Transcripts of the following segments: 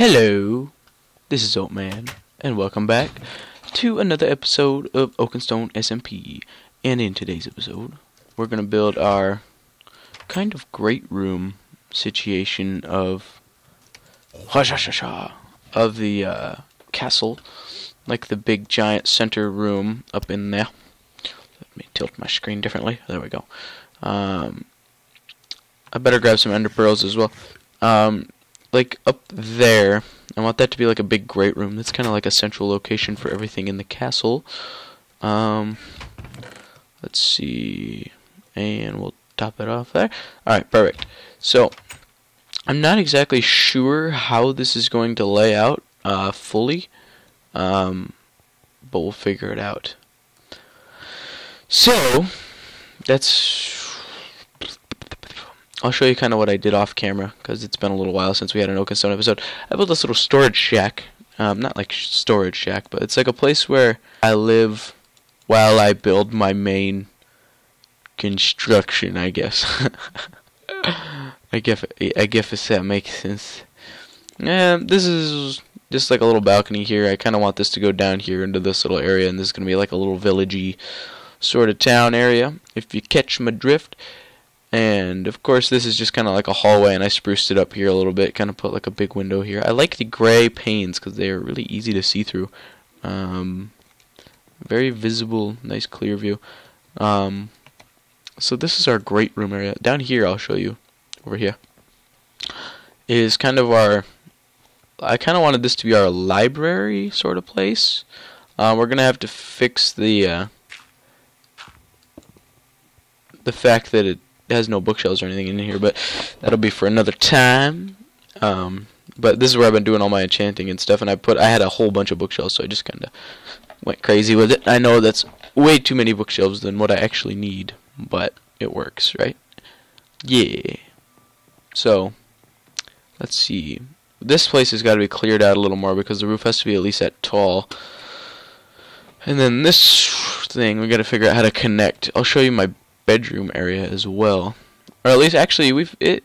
Hello, this is Oatman, and welcome back to another episode of Oakenstone SMP. And in today's episode, we're going to build our kind of great room situation of of the uh, castle, like the big giant center room up in there. Let me tilt my screen differently. There we go. Um, I better grab some ender pearls as well. Um, like up there, I want that to be like a big great room. That's kind of like a central location for everything in the castle. Um, let's see, and we'll top it off there. All right, perfect. So I'm not exactly sure how this is going to lay out uh, fully, um, but we'll figure it out. So that's I'll show you kind of what I did off camera because it's been a little while since we had an Oakenstone episode. I built this little storage shack. Um, not like storage shack, but it's like a place where I live while I build my main construction, I guess. I guess I guess that makes sense. Yeah, this is just like a little balcony here. I kind of want this to go down here into this little area, and this is gonna be like a little villagey sort of town area. If you catch my drift. And of course, this is just kind of like a hallway, and I spruced it up here a little bit, kind of put like a big window here. I like the gray panes because they are really easy to see through. Um, very visible, nice clear view. Um, so this is our great room area. Down here, I'll show you. Over here is kind of our. I kind of wanted this to be our library sort of place. Uh, we're gonna have to fix the uh, the fact that it has no bookshelves or anything in here, but that'll be for another time. Um, but this is where I've been doing all my enchanting and stuff, and I put I had a whole bunch of bookshelves, so I just kind of went crazy with it. I know that's way too many bookshelves than what I actually need, but it works, right? Yeah. So, let's see. This place has got to be cleared out a little more because the roof has to be at least that tall. And then this thing, we got to figure out how to connect. I'll show you my bedroom area as well, or at least actually we've it.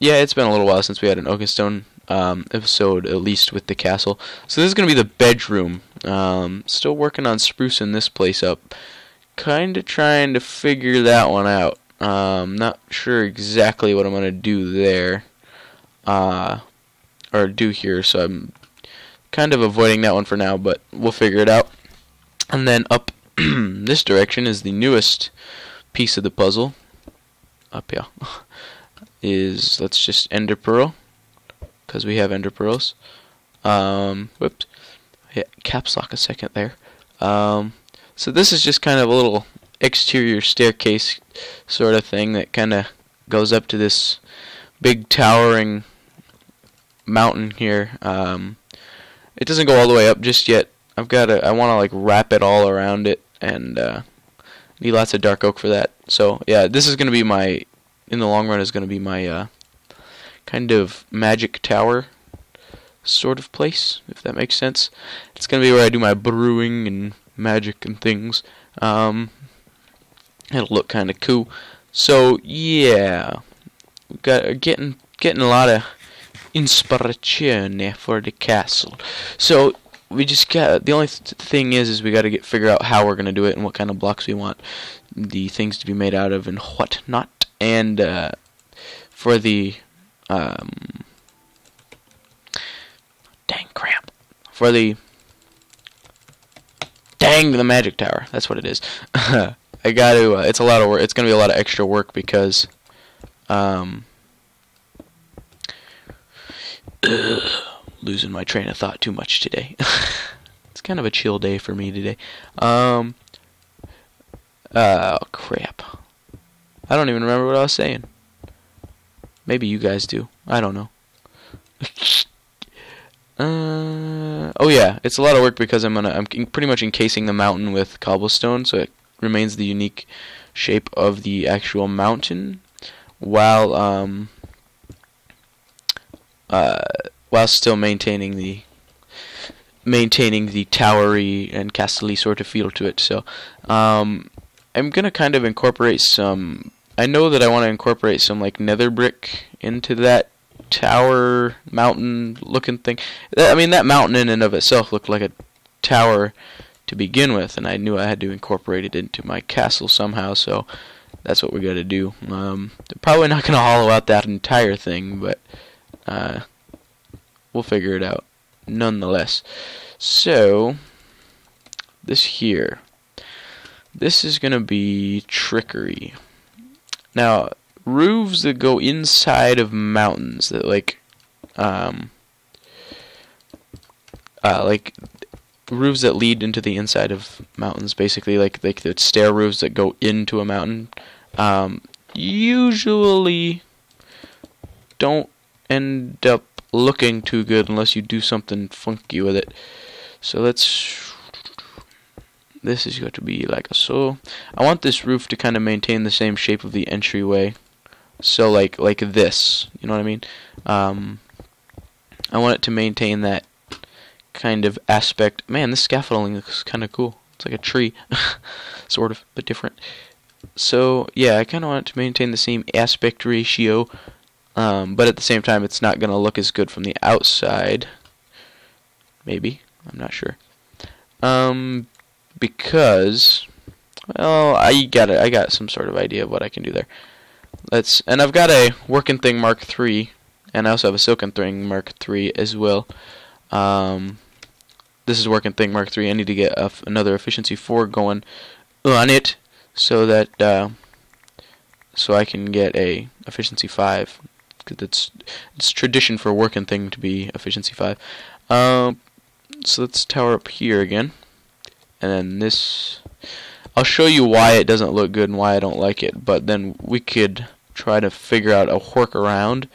Yeah, it's been a little while since we had an Oakenstone um, episode, at least with the castle. So this is gonna be the bedroom. Um, still working on sprucing this place up. Kind of trying to figure that one out. Um, not sure exactly what I'm gonna do there, uh, or do here. So I'm kind of avoiding that one for now, but we'll figure it out. And then up this direction is the newest piece of the puzzle up here is let's just ender pearl because we have ender pearls. Um, whoops, hit caps lock a second there. Um, so this is just kind of a little exterior staircase sort of thing that kind of goes up to this big towering mountain here. Um, it doesn't go all the way up just yet. I've got to, I want to like wrap it all around it and uh, Need lots of dark oak for that. So yeah, this is gonna be my in the long run is gonna be my uh, kind of magic tower sort of place, if that makes sense. It's gonna be where I do my brewing and magic and things. Um, it'll look kind of cool. So yeah, we got getting getting a lot of inspiration for the castle. So we just got the only th thing is is we got to get figure out how we're gonna do it and what kind of blocks we want the things to be made out of and what not. And uh, for the um, dang crap. For the dang the magic tower. That's what it is. I got to uh, it's a lot of work it's gonna be a lot of extra work because um losing my train of thought too much today. it's kind of a chill day for me today. Um. Oh crap! I don't even remember what I was saying. Maybe you guys do. I don't know. uh. Oh yeah, it's a lot of work because I'm gonna I'm pretty much encasing the mountain with cobblestone, so it remains the unique shape of the actual mountain, while um. Uh while still maintaining the maintaining the towery and castle sort of feel to it. So um, I'm gonna kind of incorporate some. I know that I want to incorporate some like nether brick into that tower mountain looking thing. I mean, that mountain in and of itself looked like a tower to begin with, and I knew I had to incorporate it into my castle somehow, so that's what we got to do. Um, probably not going to hollow out that entire thing, but uh, we'll figure it out nonetheless. So, this here. This is going to be trickery. Now, roofs that go inside of mountains that like um uh like roofs that lead into the inside of mountains basically like like the stair roofs that go into a mountain um usually don't end up looking too good unless you do something funky with it so let's this is going to be like a so I want this roof to kind of maintain the same shape of the entryway so like like this, you know what I mean? Um, I want it to maintain that kind of aspect. Man, this scaffolding looks kind of cool. It's like a tree, sort of, but different. So yeah, I kind of want it to maintain the same aspect ratio, um, but at the same time, it's not gonna look as good from the outside. Maybe I'm not sure. Um, because well, I got it. I got some sort of idea of what I can do there. Let's and I've got a working thing Mark III, and I also have a silken thing Mark III as well. Um, this is working thing Mark III. I need to get another efficiency four going on it so that uh, so I can get a efficiency five. Cause it's it's tradition for a working thing to be efficiency five. Um, so let's tower up here again, and then this. I'll show you why it doesn't look good and why I don't like it, but then we could try to figure out a workaround.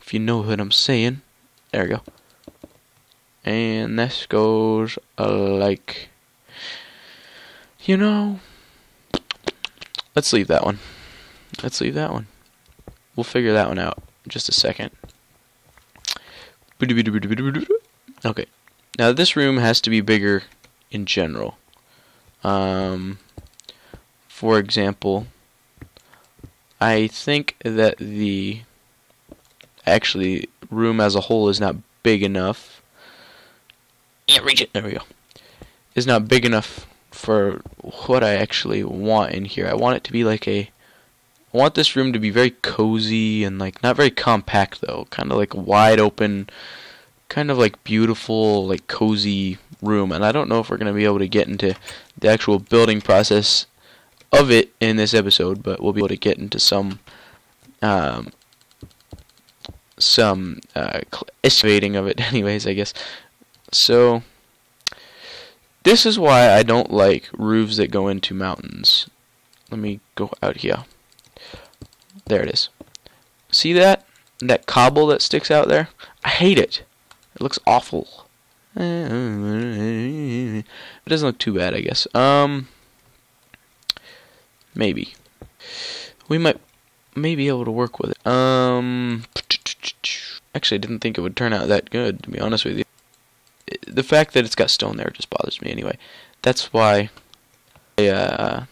If you know what I'm saying. There we go. And this goes uh, like, you know, let's leave that one. Let's leave that one. We'll figure that one out in just a second. Okay. Now this room has to be bigger in general. Um, for example, I think that the actually room as a whole is not big enough. Can't reach it. There we go. Is not big enough for what I actually want in here. I want it to be like a I want this room to be very cozy and like not very compact though, kind of like wide open, kind of like beautiful, like cozy room. And I don't know if we're going to be able to get into the actual building process of it in this episode, but we'll be able to get into some um, some uh, estimating of it, anyways. I guess. So this is why I don't like roofs that go into mountains. Let me go out here. There it is. See that? That cobble that sticks out there? I hate it. It looks awful. It doesn't look too bad, I guess. Um, Maybe. We might may be able to work with it. Um, actually, I didn't think it would turn out that good, to be honest with you. The fact that it's got stone there just bothers me anyway. That's why I, uh,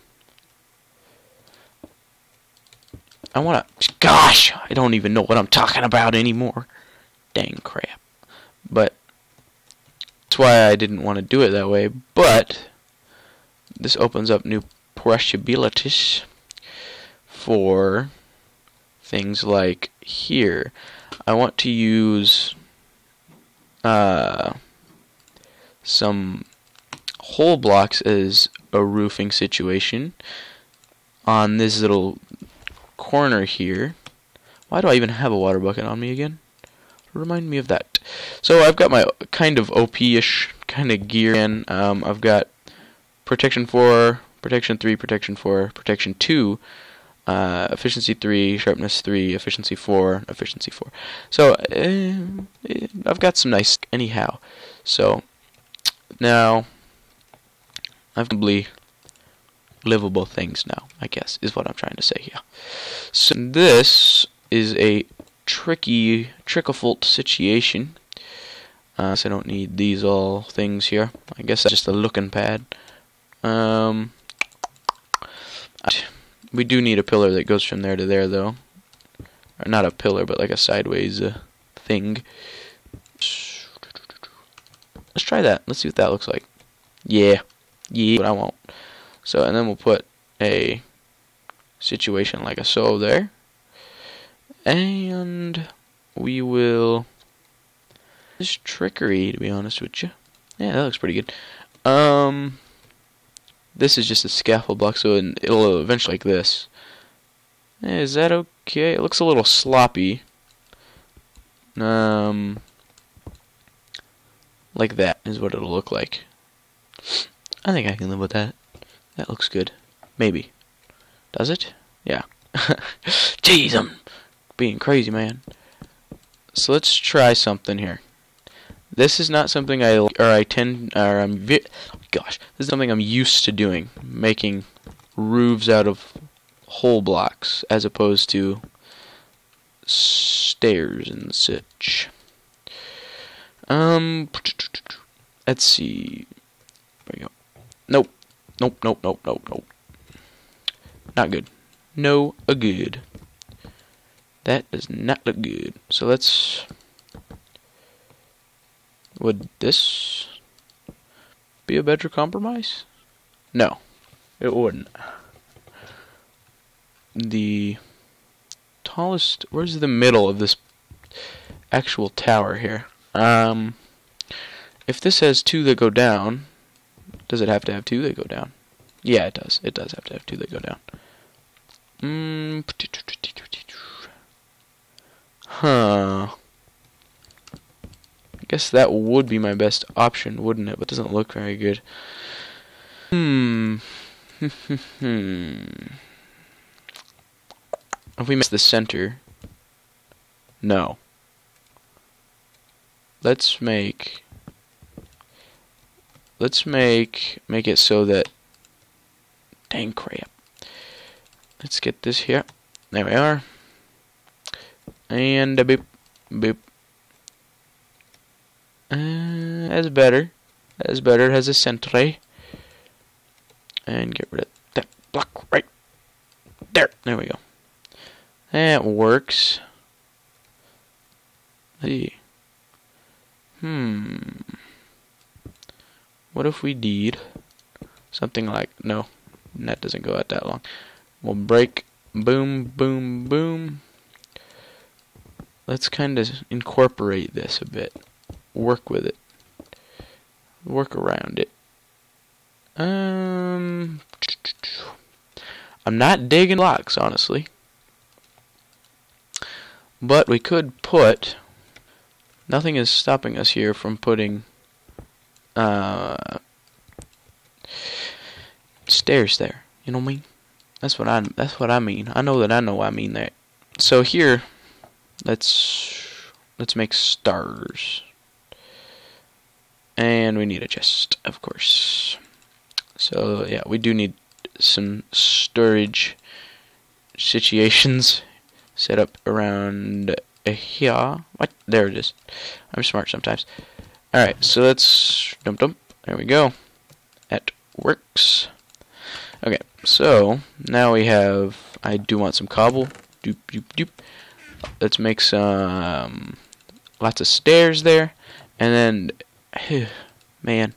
I want to, gosh, I don't even know what I'm talking about anymore. Dang crap. But, that's why I didn't want to do it that way, but, this opens up new possibilities for things like here. I want to use uh, some whole blocks as a roofing situation on this little corner here. Why do I even have a water bucket on me again? Remind me of that. So I've got my kind of OP-ish kind of gear in. Um, I've got protection 4, protection 3, protection 4, protection 2, uh, efficiency 3, sharpness 3, efficiency 4, efficiency 4. So, uh, I've got some nice anyhow. So, now, I've probably livable things now, I guess, is what I'm trying to say here. So, this is a tricky, tricklefold situation. Uh, so I don't need these all things here. I guess that's just a looking pad. Um, we do need a pillar that goes from there to there, though. or not a pillar, but like a sideways uh, thing. Let's try that. Let's see what that looks like. Yeah, yeah, but I won't. So, and then we'll put a situation like a so there. And we will just trickery to be honest with you. Yeah, that looks pretty good. Um this is just a scaffold block so it'll eventually like this. Is that okay? It looks a little sloppy. Um like that is what it'll look like. I think I can live with that. That looks good. Maybe. Does it? Yeah. Jeez, I'm being crazy, man. So let's try something here. This is not something I or I tend or I'm gosh, this is something I'm used to doing, making roofs out of whole blocks as opposed to stairs and such. Um, let's see. We go. Nope. Nope. Nope. Nope. Nope. Not good. No, a good. That does not look good. So let's... Would this be a better compromise? No, it wouldn't. The tallest... Where's the middle of this actual tower here? Um, if this has two that go down, does it have to have two that go down? Yeah, it does. It does have to have two that go down. Mm, Huh. I guess that would be my best option, wouldn't it? But it doesn't look very good. Hmm. hmm. If we miss the center. No. Let's make let's make make it so that dang crap. Let's get this here. There we are. And a beep, beep. Uh, that's better. That's better. It has a sentry. And get rid of that block right there. There we go. That works. Hey. What if we did something like no, that doesn't go out that long. We'll break boom boom boom let's kind of incorporate this a bit. Work with it. Work around it. Um, I'm not digging blocks, honestly. But we could put... Nothing is stopping us here from putting... Uh, stairs there. You know what I mean? That's what I. That's what I mean. I know that I know I mean that. So here, let's let's make stars and we need a chest of course so yeah we do need some storage situations set up around here what there it is I'm smart sometimes alright so let's dump dump there we go. That works. Okay so now we have I do want some cobble. Doop doop doop. Let's make some lots of stairs there. And then man.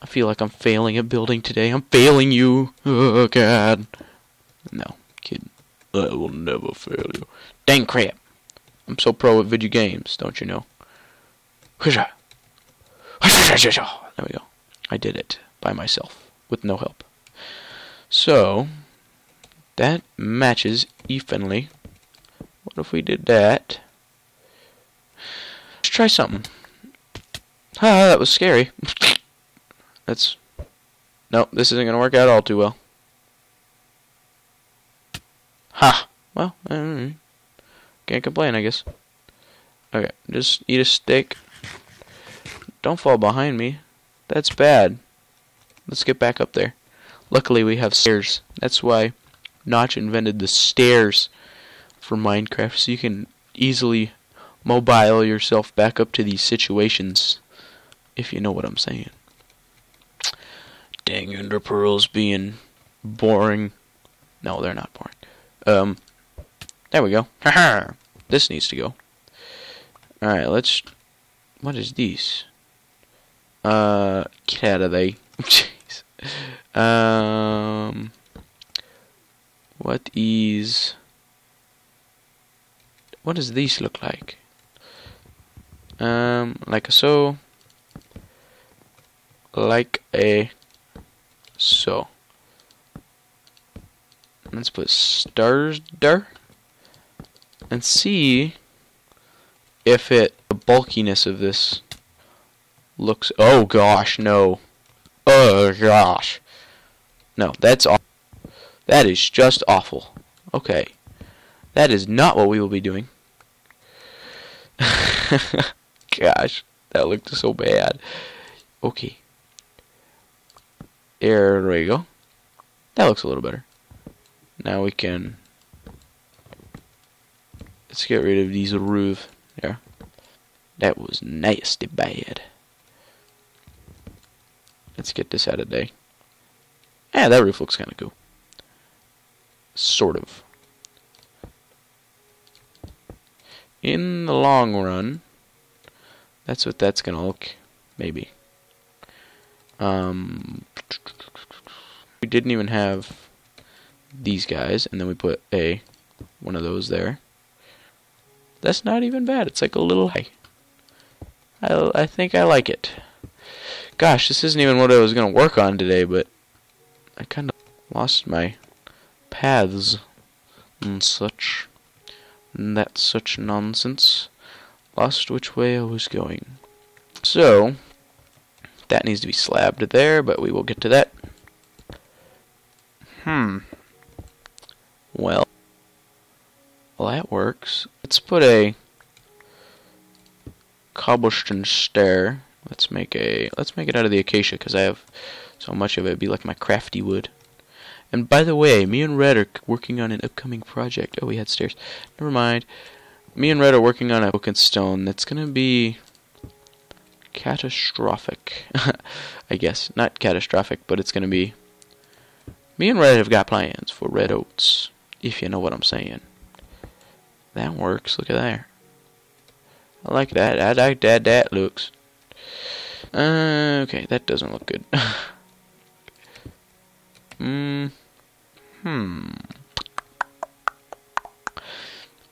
I feel like I'm failing at building today. I'm failing you. Oh god. No kidding. I will never fail you. Dang crap. I'm so pro at video games don't you know there we go I did it by myself with no help so that matches evenly what if we did that? Let's try something. Ah, that was scary. That's... Nope, this isn't going to work out all too well. Ha! Well, can't complain, I guess. Okay, just eat a steak. Don't fall behind me. That's bad. Let's get back up there. Luckily, we have stairs. That's why Notch invented the stairs for Minecraft so you can easily mobile yourself back up to these situations if you know what I'm saying. Dang Ender Pearls being boring. No, they're not boring. Um, There we go. this needs to go. Alright, let's... What is this? Uh, get out of there. Jeez. Um... What is... What does this look like? Um, like a so. Like a so. Let's put stars there and see if it the bulkiness of this looks oh gosh no. Oh gosh. No that's awful that is just awful. Okay. That is not what we will be doing. Gosh that looked so bad. Okay. There we go. That looks a little better. Now we can let's get rid of these roof there. That was nasty bad. Let's get this out of day. Yeah, that roof looks kind of cool. Sort of. In the long run, that's what that's gonna look, maybe. Um, we didn't even have these guys, and then we put a one of those there. That's not even bad. It's like a little high. I, I think I like it. Gosh, this isn't even what I was going to work on today, but I kind of lost my paths and such. And that's such nonsense. Lost which way I was going. So, that needs to be slabbed there, but we will get to that. Hmm. Well, well that works. Let's put a cobblestone stair. Let's make a let's make it out of the acacia because I have so much of it. It'd be like my crafty wood. And by the way, me and Red are working on an upcoming project. Oh, we had stairs. Never mind. Me and Red are working on a broken stone that's gonna be catastrophic. I guess not catastrophic, but it's gonna be. Me and Red have got plans for red oats if you know what I'm saying. That works. Look at there. I like that. I like that. That looks. Uh, okay, that doesn't look good. mm, hmm.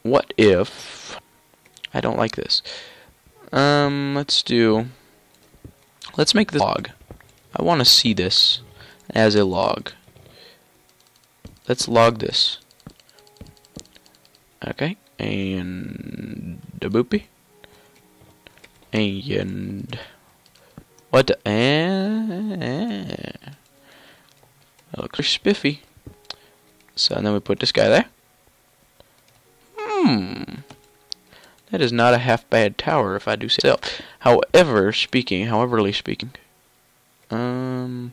What if... I don't like this. Um, let's do... Let's make this log. I want to see this as a log. Let's log this. Okay, and the boopy. And what the eh, that looks spiffy. So then we put this guy there. Hmm. That is not a half bad tower if I do say so. However speaking, howeverly speaking. Um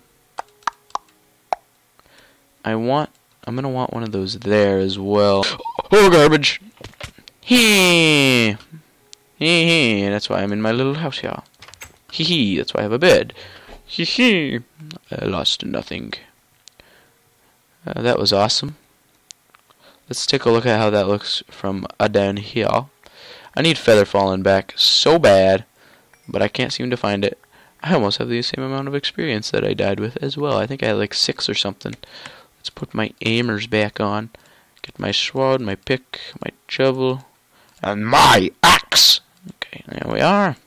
I want I'm gonna want one of those there as well. Oh, garbage! Hee! Hee hee, that's why I'm in my little house here. Hee hee, that's why I have a bed. Hee hee! I lost nothing. Uh, that was awesome. Let's take a look at how that looks from uh, down here. I need feather falling back so bad, but I can't seem to find it. I almost have the same amount of experience that I died with as well. I think I had like six or something. Let's put my aimers back on. Get my sword, my pick, my shovel, and my axe. Okay, there we are.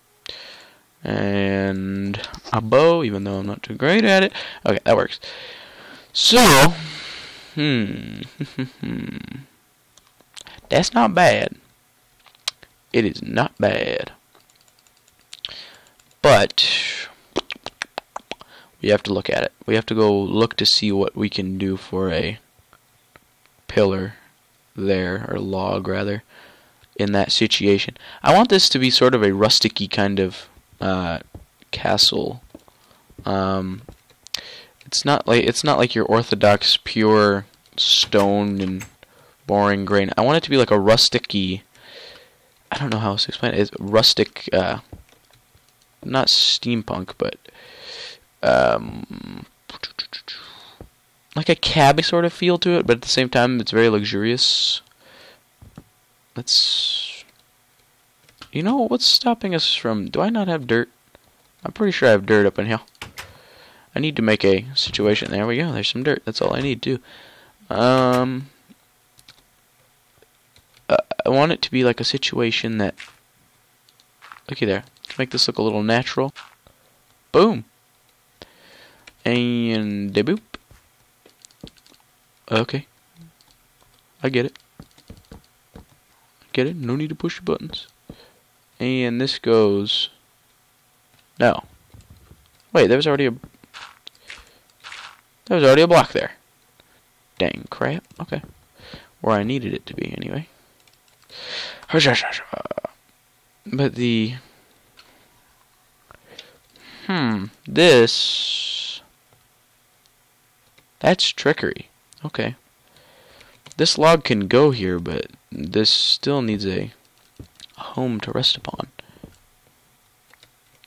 And a bow, even though I'm not too great at it. Okay, that works. So, hmm, that's not bad. It is not bad. But we have to look at it. We have to go look to see what we can do for a pillar there, or log rather, in that situation. I want this to be sort of a rusticy kind of uh, castle. Um, it's not like it's not like your orthodox pure stone and boring grain. I want it to be like a rusticy. I don't know how else to explain it. It's rustic, uh, not steampunk, but um, like a cabby sort of feel to it, but at the same time it's very luxurious. let's. You know what's stopping us from? Do I not have dirt? I'm pretty sure I have dirt up in here. I need to make a situation. There we go. There's some dirt. That's all I need to. Um, uh, I want it to be like a situation that. Looky there. Let's make this look a little natural. Boom. And de boop. Okay. I get it. Get it? No need to push the buttons. And this goes... No. Wait, there was already a... There was already a block there. Dang crap. Okay. Where I needed it to be, anyway. But the... Hmm. This... That's trickery. Okay. This log can go here, but this still needs a home to rest upon.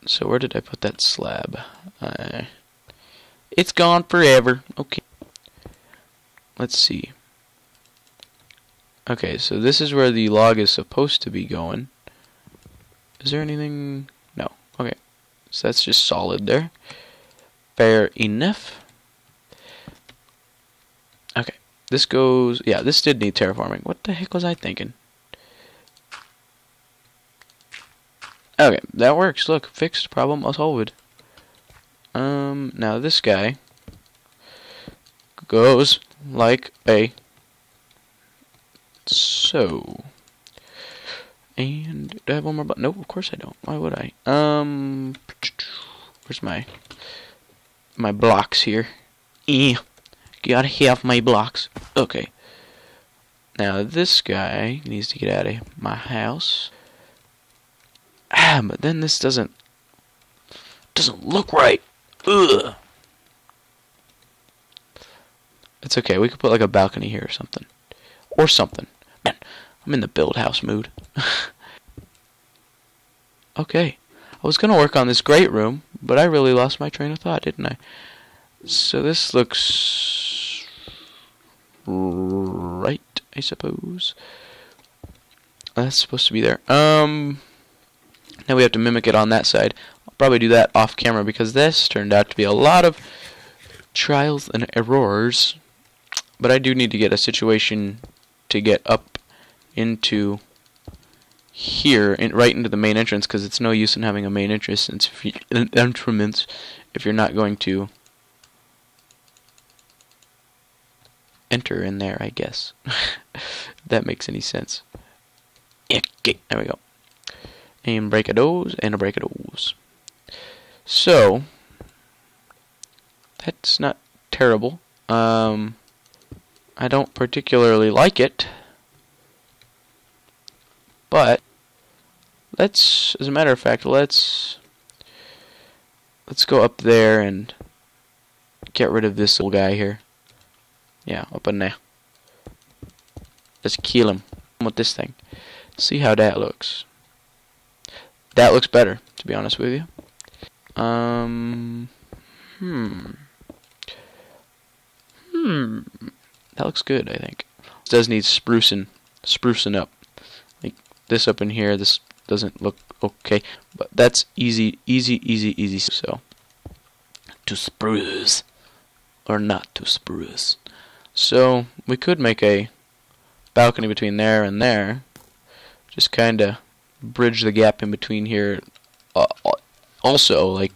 So where did I put that slab? Uh, it's gone forever. Okay. Let's see. Okay, so this is where the log is supposed to be going. Is there anything? No. Okay. So that's just solid there. Fair enough. Okay. This goes... Yeah, this did need terraforming. What the heck was I thinking? Okay, that works. Look, fixed problem solved. Um, now this guy goes like a so. And do I have one more button? No, of course I don't. Why would I? Um, where's my my blocks here? Eh, gotta my blocks. Okay. Now this guy needs to get out of my house. Ah, but then this doesn't doesn't look right. Ugh. It's okay. We could put like a balcony here or something, or something. Man, I'm in the build house mood. okay. I was gonna work on this great room, but I really lost my train of thought, didn't I? So this looks right, I suppose. That's supposed to be there. Um. Now we have to mimic it on that side. I'll probably do that off camera because this turned out to be a lot of trials and errors. But I do need to get a situation to get up into here, in, right into the main entrance, because it's no use in having a main entrance if you, if you're not going to enter in there, I guess. that makes any sense. There we go and break a dose and a break a dose. So that's not terrible. Um, I don't particularly like it, but let's, as a matter of fact, let's let's go up there and get rid of this little guy here. Yeah, up in there. Let's kill him with this thing. See how that looks. That looks better, to be honest with you. Um, hmm. Hmm. That looks good, I think. It does need sprucing, sprucing up. Like this up in here, this doesn't look okay. But that's easy, easy, easy, easy. So, to spruce, or not to spruce. So, we could make a balcony between there and there. Just kind of bridge the gap in between here. Uh, also, like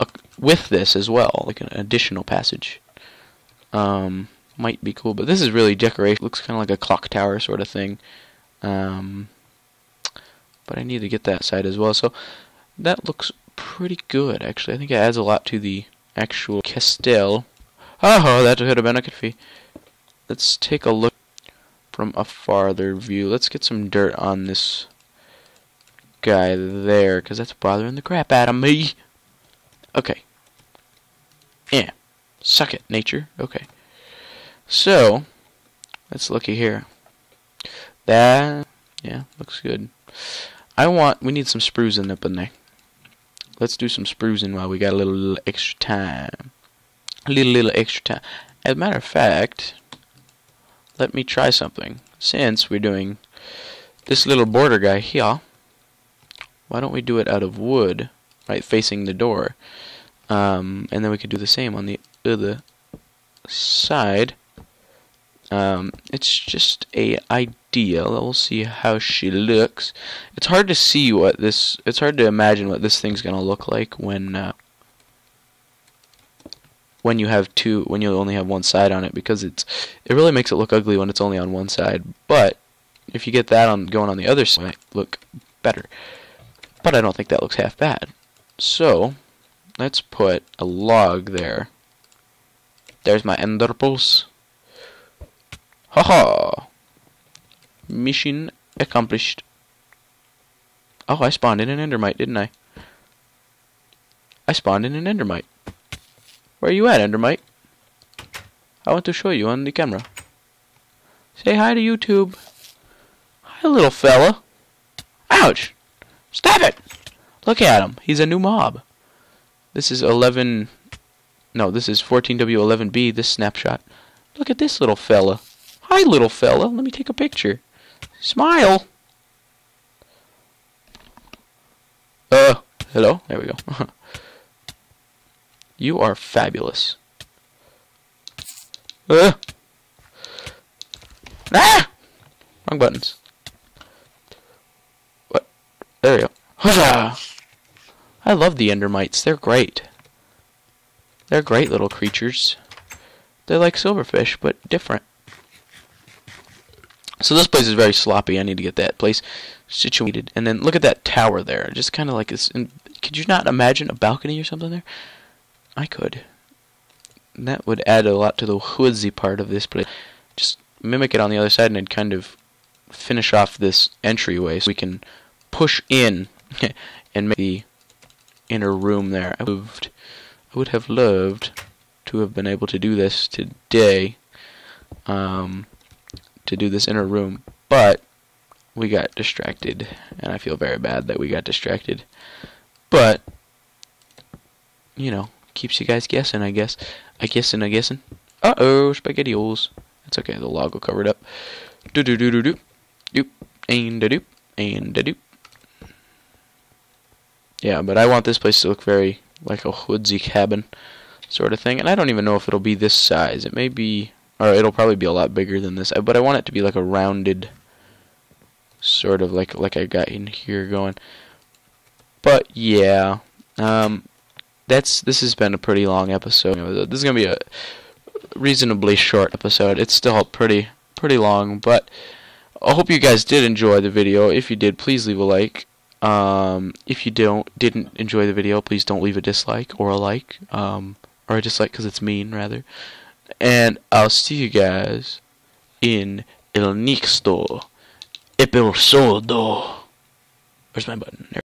uh, with this as well, like an additional passage. Um, might be cool, but this is really decoration. Looks kind of like a clock tower sort of thing. Um, but I need to get that side as well. So that looks pretty good, actually. I think it adds a lot to the actual castell. Oh, that could have been a good fee. Let's take a look from a farther view. Let's get some dirt on this guy there, because that's bothering the crap out of me. Okay. Yeah. Suck it, nature. Okay. So, let's looky here. That, yeah, looks good. I want, we need some sprucing up in there. Let's do some sprucing while we got a little, little extra time. A little, little extra time. As a matter of fact, let me try something. Since we're doing this little border guy here, why don't we do it out of wood, right, facing the door? Um, and then we could do the same on the other side. Um, it's just a idea. We'll see how she looks. It's hard to see what this. It's hard to imagine what this thing's gonna look like when uh, when you have two. When you only have one side on it, because it's it really makes it look ugly when it's only on one side. But if you get that on going on the other side, look better. But I don't think that looks half bad. So let's put a log there. There's my ender pearls. Haha! Mission accomplished. Oh, I spawned in an endermite, didn't I? I spawned in an endermite. Where are you at, endermite? I want to show you on the camera. Say hi to YouTube. Hi, little fella. Ouch! Stop it! Look at him. He's a new mob. This is 11... No, this is 14W11B, this snapshot. Look at this little fella. Hi, little fella. Let me take a picture. Smile. Uh, hello? There we go. you are fabulous. Uh. Ah! Wrong buttons. What? There we go. I love the Endermites. They're great. They're great little creatures. They're like silverfish, but different. So this place is very sloppy. I need to get that place situated. And then look at that tower there. Just kind of like this. And could you not imagine a balcony or something there? I could. And that would add a lot to the woodsy part of this place. Just mimic it on the other side and kind of finish off this entryway so we can push in and make the inner room there. I moved. I would have loved to have been able to do this today. Um, to do this inner room, but we got distracted, and I feel very bad that we got distracted. But, you know, keeps you guys guessing, I guess. I guessing, I guessing. Uh-oh, spaghettios. It's okay, the log will cover it up. Do do do do do. Doop. And a doop. And a doop. Yeah, but I want this place to look very like a woodsy cabin sort of thing. And I don't even know if it'll be this size. It may be or it'll probably be a lot bigger than this. But I want it to be like a rounded, sort of like like I got in here going. But yeah, um, that's this has been a pretty long episode. This is gonna be a reasonably short episode. It's still pretty pretty long, but I hope you guys did enjoy the video. If you did, please leave a like. Um, if you don't didn't enjoy the video, please don't leave a dislike or a like, um, or a dislike because it's mean rather. And I'll see you guys in el next episodio. Where's my button? There